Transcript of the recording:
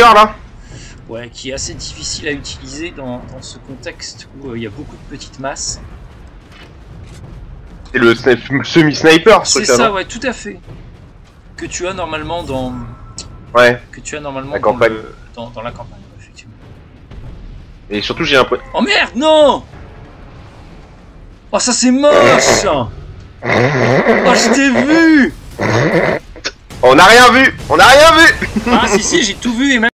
là Ouais, qui est assez difficile à utiliser dans, ce contexte où euh, il y a beaucoup de petites masses. C'est le semi-sniper C'est truc là. ça, ouais, tout à fait. Que tu as normalement dans. Ouais. Que tu as normalement La dans, dans, la campagne, effectivement. Et surtout j'ai un peu. Oh merde, non Oh, ça c'est moche Oh, je t'ai vu On n'a rien vu On n'a rien vu Ah, si, si, j'ai tout vu et même.